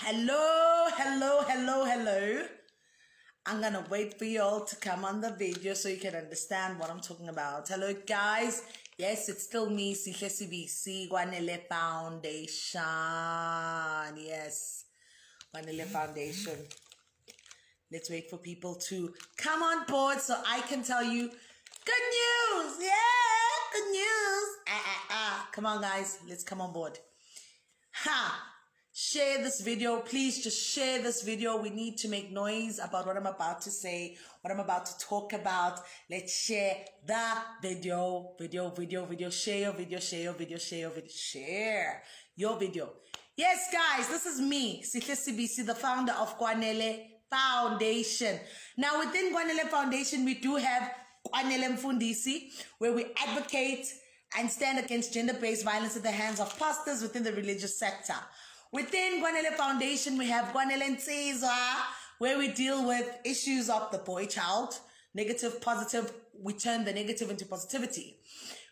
Hello, hello, hello, hello. I'm gonna wait for you all to come on the video so you can understand what I'm talking about. Hello, guys. Yes, it's still me, Sihle Sibisi, Kwanele Foundation. Yes, Kwanele Foundation. Let's wait for people to come on board so I can tell you good news. Yeah, good news. Ah, ah, ah. Come on, guys. Let's come on board. Ha! Share this video. Please just share this video. We need to make noise about what I'm about to say, what I'm about to talk about. Let's share the video, video, video, video. Share your video, share your video, share your video, share your video. Yes, guys, this is me, Sihle Sibisi, the founder of Kwanele Foundation. Now, within Kwanele Foundation, we do have Kwanele Mfundisi, where we advocate and stand against gender-based violence at the hands of pastors within the religious sector. Within Kwanele Foundation, we have Kwanele Nsizwa, where we deal with issues of the boy child, negative, positive. We turn the negative into positivity.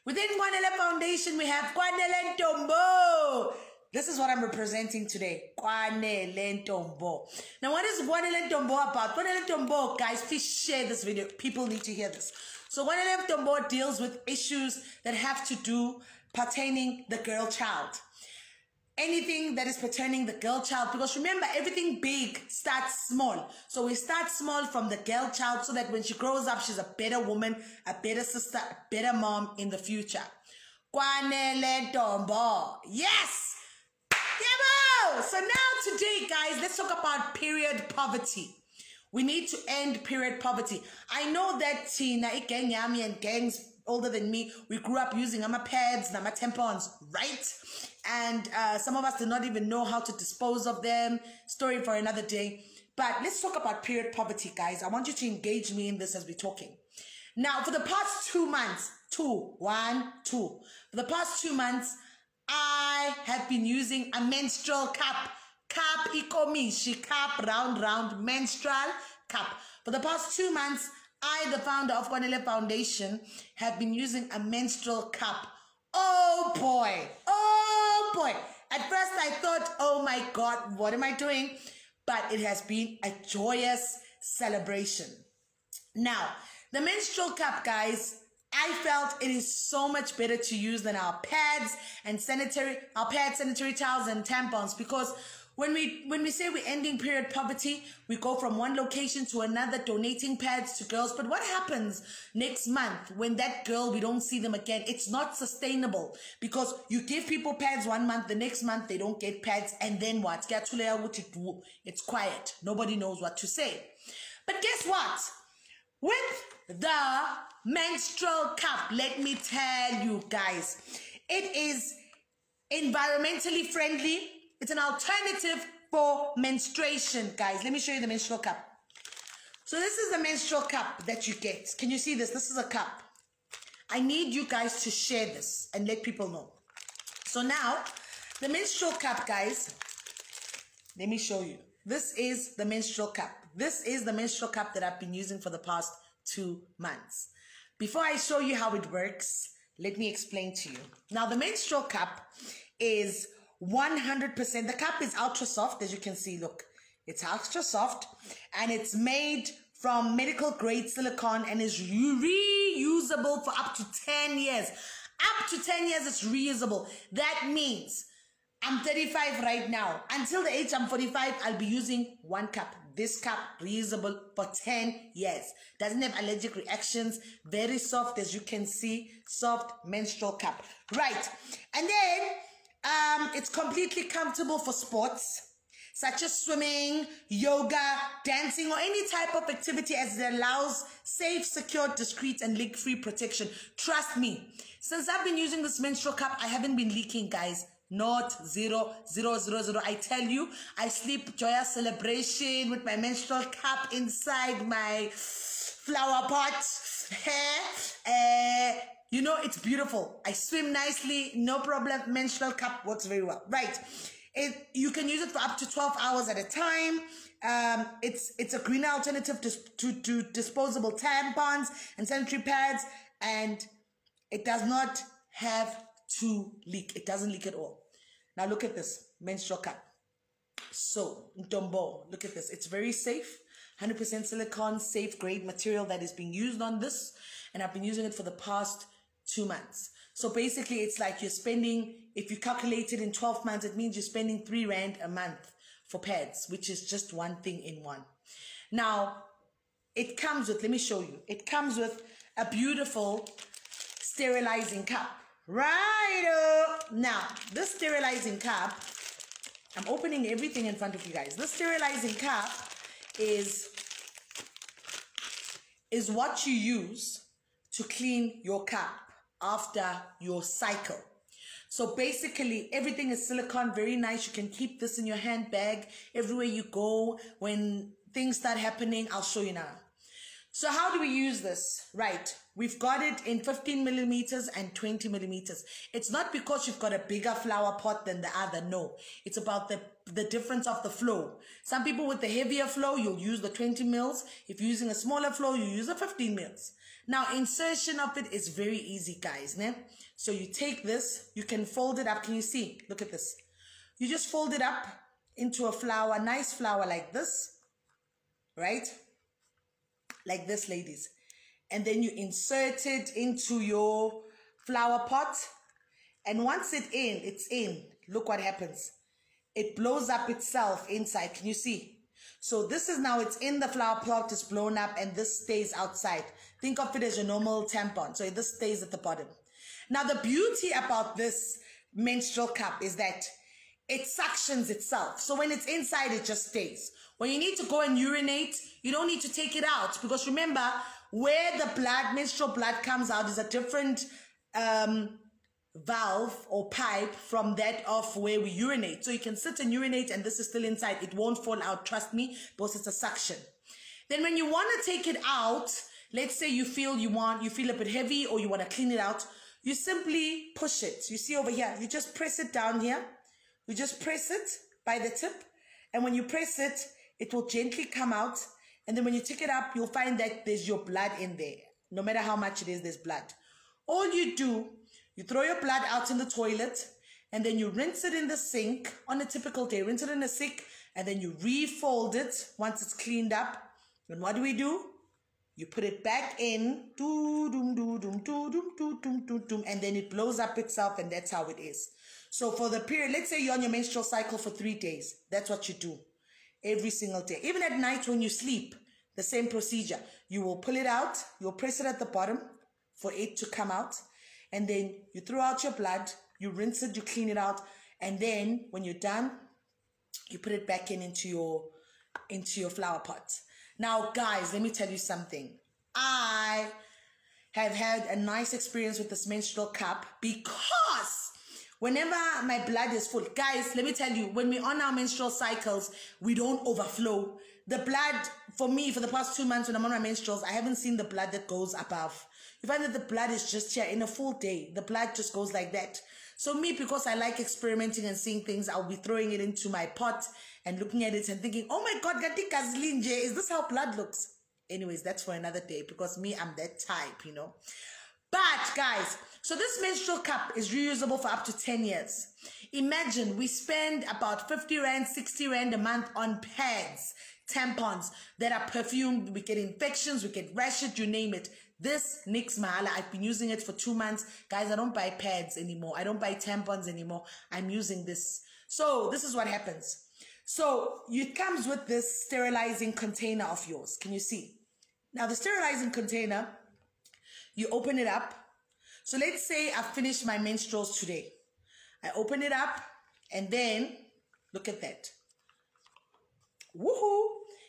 Within Kwanele Foundation, we have Kwanele Ntombo. This is what I'm representing today. Kwanele Ntombo. Now, what is Kwanele Ntombo about? Kwanele Ntombo, guys, please share this video. People need to hear this. So Kwanele Ntombo deals with issues that have to do pertaining the girl child anything that is pertaining the girl child because remember everything big starts small. So we start small from the girl child so that when she grows up she's a better woman a better sister a better mom in the future. Kwanele Ntombo. yes! So now today guys let's talk about period poverty. We need to end period poverty. I know that tina igang yami and gangs older than me, we grew up using ama pads, nama tampons, right? And uh, some of us do not even know how to dispose of them. Story for another day. But let's talk about period poverty, guys. I want you to engage me in this as we're talking. Now, for the past two months, two, one, two. For the past two months, I have been using a menstrual cup. Cup ikomishi, cup, round, round, menstrual cup. For the past two months, I, the founder of Kwanele Foundation, have been using a menstrual cup. Oh boy, oh boy. At first I thought, oh my God, what am I doing? But it has been a joyous celebration. Now, the menstrual cup, guys, I felt it is so much better to use than our pads and sanitary, our pads, sanitary towels and tampons because when we when we say we're ending period poverty, we go from one location to another donating pads to girls. But what happens next month when that girl we don't see them again? It's not sustainable because you give people pads one month, the next month they don't get pads, and then what? It's quiet. Nobody knows what to say. But guess what? With the menstrual cup, let me tell you guys, it is environmentally friendly it's an alternative for menstruation, guys. Let me show you the menstrual cup. So this is the menstrual cup that you get. Can you see this? This is a cup. I need you guys to share this and let people know. So now, the menstrual cup, guys, let me show you. This is the menstrual cup. This is the menstrual cup that I've been using for the past two months. Before I show you how it works, let me explain to you. Now, the menstrual cup is 100%. The cup is ultra soft, as you can see. Look, it's ultra soft and it's made from medical grade silicone and is reusable for up to 10 years. Up to 10 years, it's reusable. That means I'm 35 right now. Until the age I'm 45, I'll be using one cup. This cup reusable for 10 years. Doesn't have allergic reactions. Very soft, as you can see. Soft menstrual cup. Right. And then um, it's completely comfortable for sports such as swimming, yoga, dancing, or any type of activity as it allows safe, secure, discreet, and leak-free protection. Trust me, since I've been using this menstrual cup, I haven't been leaking, guys. Not zero, zero, zero, zero. I tell you, I sleep joyous celebration with my menstrual cup inside my flower pot hair. Uh, you know, it's beautiful. I swim nicely, no problem. Menstrual cup works very well. Right. It, you can use it for up to 12 hours at a time. Um, it's, it's a greener alternative to, to, to disposable tampons and sanitary pads. And it does not have to leak. It doesn't leak at all. Now look at this menstrual cup. So, Ntombo, look at this. It's very safe. 100% silicone, safe grade material that is being used on this. And I've been using it for the past two months. So basically, it's like you're spending, if you calculate it in 12 months, it means you're spending three rand a month for pads, which is just one thing in one. Now, it comes with, let me show you, it comes with a beautiful sterilizing cup. Right oh. now, this sterilizing cup, I'm opening everything in front of you guys. This sterilizing cup is is what you use to clean your cup after your cycle. So basically, everything is silicone, very nice. You can keep this in your handbag everywhere you go. When things start happening, I'll show you now. So how do we use this? Right. We've got it in 15 millimeters and 20 millimeters. It's not because you've got a bigger flower pot than the other. No, it's about the, the difference of the flow. Some people with the heavier flow, you'll use the 20 mils. If you're using a smaller flow, you use the 15 mils. Now, insertion of it is very easy, guys. Ne? So you take this, you can fold it up. Can you see? Look at this. You just fold it up into a flower, nice flower like this, right? Like this, ladies. And then you insert it into your flower pot. And once it's in, it's in. Look what happens. It blows up itself inside. Can you see? So this is now, it's in the flower pot, it's blown up, and this stays outside. Think of it as your normal tampon. So this stays at the bottom. Now, the beauty about this menstrual cup is that it suctions itself. So when it's inside, it just stays. When you need to go and urinate, you don't need to take it out because remember, where the blood, menstrual blood comes out is a different um, valve or pipe from that of where we urinate. So you can sit and urinate and this is still inside. It won't fall out, trust me, because it's a suction. Then when you want to take it out, let's say you feel you want, you feel a bit heavy or you want to clean it out, you simply push it. You see over here, you just press it down here. You just press it by the tip. And when you press it, it will gently come out. And then when you take it up, you'll find that there's your blood in there. No matter how much it is, there's blood. All you do, you throw your blood out in the toilet and then you rinse it in the sink on a typical day. Rinse it in the sink and then you refold it once it's cleaned up. And what do we do? You put it back in, and then it blows up itself, and that's how it is. So for the period, let's say you're on your menstrual cycle for three days. That's what you do every single day. Even at night when you sleep, the same procedure. You will pull it out, you'll press it at the bottom for it to come out, and then you throw out your blood, you rinse it, you clean it out, and then when you're done, you put it back in into your into your flower pot. Now, guys, let me tell you something. I have had a nice experience with this menstrual cup because whenever my blood is full, guys, let me tell you, when we're on our menstrual cycles, we don't overflow. The blood, for me, for the past two months when I'm on my menstruals, I haven't seen the blood that goes above. You find that the blood is just here in a full day. The blood just goes like that. So me, because I like experimenting and seeing things, I'll be throwing it into my pot and looking at it and thinking, oh my God, Gati Kazlinje, is this how blood looks? Anyways, that's for another day because me, I'm that type, you know. But guys, so this menstrual cup is reusable for up to 10 years. Imagine we spend about 50 rand, 60 rand a month on pads, tampons that are perfumed. We get infections, we get rashes, you name it. This Nix Mahala, I've been using it for two months. Guys, I don't buy pads anymore. I don't buy tampons anymore. I'm using this. So this is what happens. So it comes with this sterilizing container of yours. Can you see? Now the sterilizing container, you open it up. So let's say I finished my menstruals today. I open it up and then look at that. Woohoo!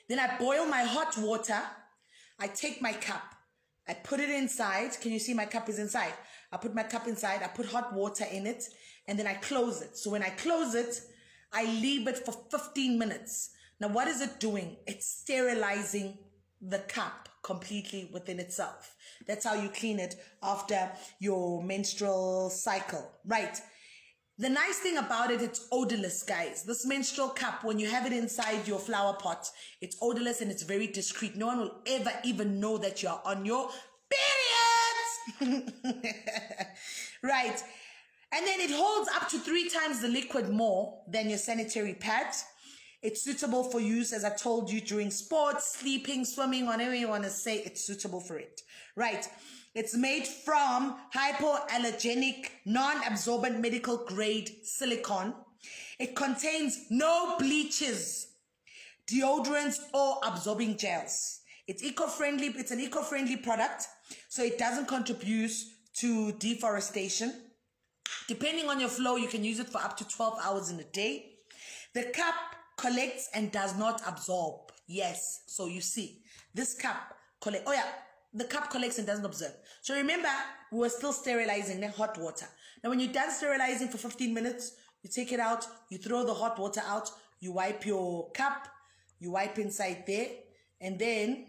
Then I boil my hot water. I take my cup. I put it inside. Can you see my cup is inside? I put my cup inside. I put hot water in it and then I close it. So when I close it, I leave it for 15 minutes. Now, what is it doing? It's sterilizing the cup completely within itself. That's how you clean it after your menstrual cycle, right? The nice thing about it, it's odorless, guys. This menstrual cup, when you have it inside your flower pot, it's odorless and it's very discreet. No one will ever even know that you're on your period. right. And then it holds up to three times the liquid more than your sanitary pad. It's suitable for use, as I told you, during sports, sleeping, swimming, whatever you want to say, it's suitable for it. Right. It's made from hypoallergenic, non-absorbent medical grade silicone. It contains no bleaches, deodorants, or absorbing gels. It's eco-friendly. It's an eco-friendly product, so it doesn't contribute to deforestation. Depending on your flow, you can use it for up to 12 hours in a day. The cup collects and does not absorb. Yes. So you see, this cup collect. Oh yeah, the cup collects and doesn't observe. So remember, we were still sterilizing the hot water. Now, when you're done sterilizing for 15 minutes, you take it out, you throw the hot water out, you wipe your cup, you wipe inside there, and then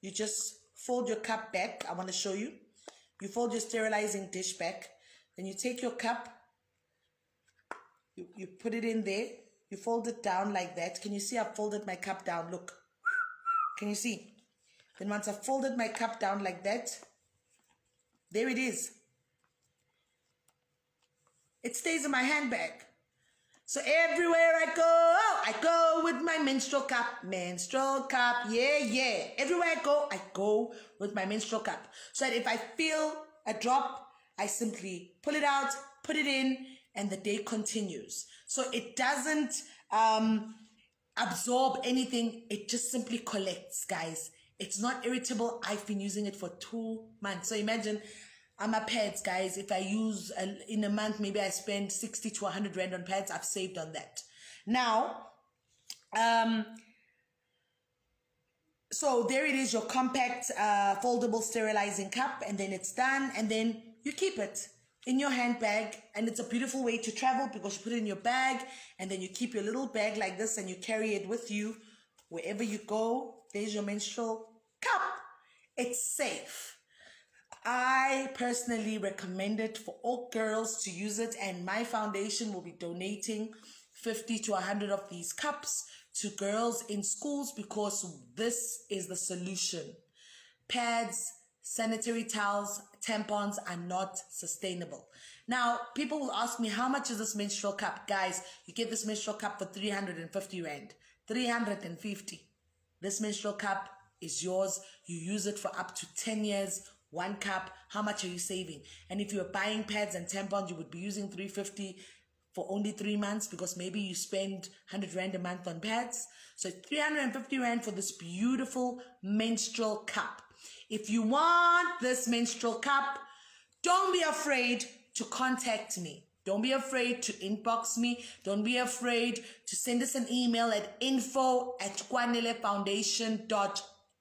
you just fold your cup back. I want to show you. You fold your sterilizing dish back, then you take your cup, you, you put it in there, you fold it down like that. Can you see I've folded my cup down? Look. Can you see? Then once I've folded my cup down like that, there it is. It stays in my handbag. So everywhere I go, I go with my menstrual cup. Menstrual cup, yeah, yeah. Everywhere I go, I go with my menstrual cup. So that if I feel a drop, I simply pull it out, put it in, and the day continues. So it doesn't um, absorb anything. It just simply collects, guys. It's not irritable. I've been using it for two months. So imagine I'm a pads, guys. If I use a, in a month, maybe I spend 60 to 100 rand on pads. I've saved on that. Now, um, so there it is, your compact uh, foldable sterilizing cup, and then it's done, and then you keep it in your handbag and it's a beautiful way to travel because you put it in your bag and then you keep your little bag like this and you carry it with you wherever you go there's your menstrual it's safe i personally recommend it for all girls to use it and my foundation will be donating 50 to 100 of these cups to girls in schools because this is the solution pads sanitary towels, tampons are not sustainable. Now, people will ask me, how much is this menstrual cup? Guys, you get this menstrual cup for 350 Rand. 350. This menstrual cup is yours. You use it for up to 10 years. One cup. How much are you saving? And if you're buying pads and tampons, you would be using 350 for only three months because maybe you spend 100 Rand a month on pads. So 350 Rand for this beautiful menstrual cup. If you want this menstrual cup, don't be afraid to contact me. Don't be afraid to inbox me. Don't be afraid to send us an email at info at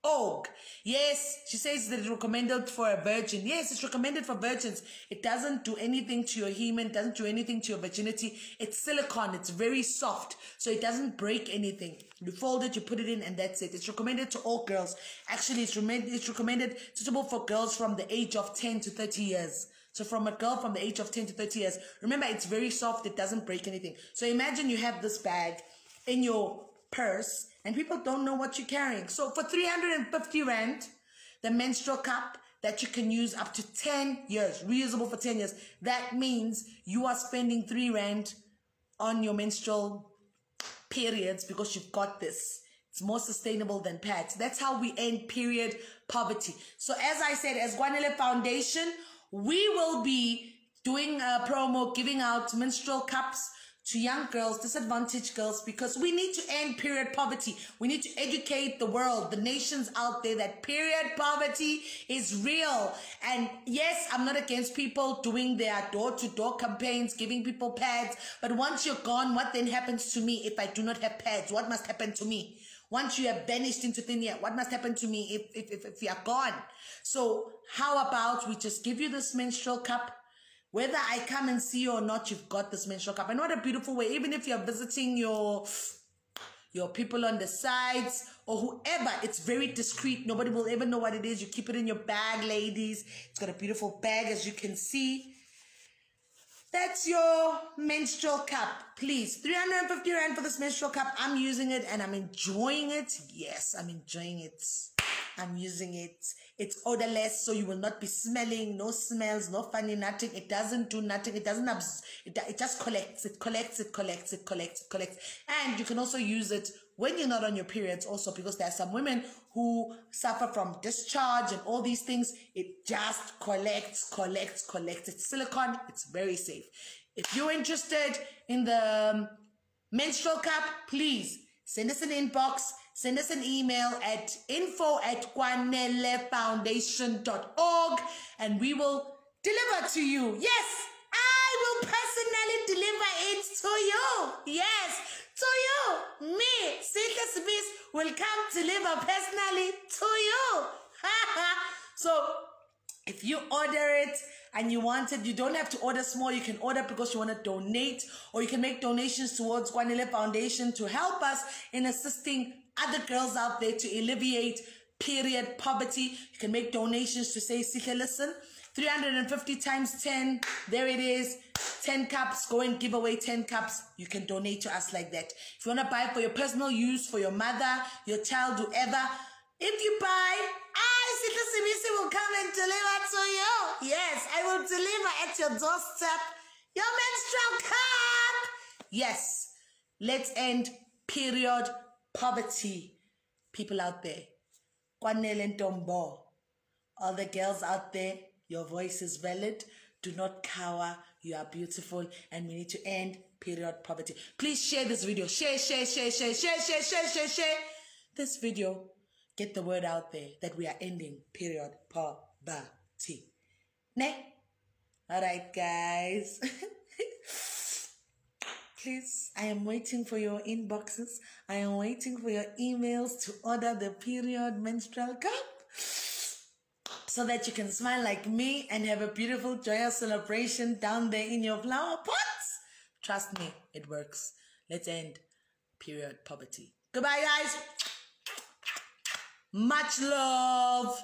kwanelefoundation.org. Yes, she says that it's recommended for a virgin. Yes, it's recommended for virgins. It doesn't do anything to your hymen, doesn't do anything to your virginity. It's silicone. It's very soft, so it doesn't break anything. You fold it, you put it in, and that's it. It's recommended to all girls. Actually, it's, it's recommended suitable for girls from the age of 10 to 30 years. So from a girl from the age of 10 to 30 years, remember it's very soft, it doesn't break anything. So imagine you have this bag in your purse and people don't know what you're carrying. So for 350 Rand, the menstrual cup that you can use up to 10 years, reusable for 10 years, that means you are spending 3 Rand on your menstrual periods because you've got this. It's more sustainable than pads. That's how we end period poverty. So as I said, as Kwanele Foundation, we will be doing a promo, giving out menstrual cups to young girls, disadvantaged girls, because we need to end period poverty. We need to educate the world, the nations out there that period poverty is real. And yes, I'm not against people doing their door to door campaigns, giving people pads. But once you're gone, what then happens to me if I do not have pads? What must happen to me? Once you have banished into thin air, what must happen to me if, if, if, if you are gone? So how about we just give you this menstrual cup? Whether I come and see you or not, you've got this menstrual cup. And what a beautiful way, even if you're visiting your your people on the sides or whoever, it's very discreet. Nobody will ever know what it is. You keep it in your bag, ladies. It's got a beautiful bag, as you can see. That's your menstrual cup. Please, 350 Rand for this menstrual cup. I'm using it and I'm enjoying it. Yes, I'm enjoying it. I'm using it. It's odorless, so you will not be smelling, no smells, no funny, nothing. It doesn't do nothing. It doesn't, abs- it, it just collects, it collects, it collects, it collects, it collects. And you can also use it when you're not on your periods also because there are some women who suffer from discharge and all these things. It just collects, collects, collects. It's silicone. It's very safe. If you're interested in the um, menstrual cup, please send us an inbox, send us an email at info at kwanelefoundation.org and we will deliver to you. Yes, I will personally deliver it to you. Yes, to you. Me, Sihle Sibisi, will come deliver personally to you. so if you order it and you want it, you don't have to order small. You can order because you want to donate, or you can make donations towards Kwanele Foundation to help us in assisting other girls out there to alleviate period poverty. You can make donations to say, Sihle, listen, 350 times 10, there it is. 10 cups, go and give away 10 cups. You can donate to us like that. If you want to buy for your personal use, for your mother, your child, whoever, if you buy, I, Sihle Sibisi, will come and deliver to you. Yes, I will deliver at your doorstep your menstrual cup. Yes, let's end period poverty. People out there, Kwanele Ntombo, all the girls out there, your voice is valid. Do not cower. You are beautiful, and we need to end period poverty. Please share this video. Share, share, share, share, share, share, share, share, share this video. Get the word out there that we are ending period poverty. Ne? All right, guys. Please, I am waiting for your inboxes. I am waiting for your emails to order the period menstrual cup so that you can smile like me and have a beautiful, joyous celebration down there in your flower pots. Trust me, it works. Let's end period poverty. Goodbye, guys. Much love.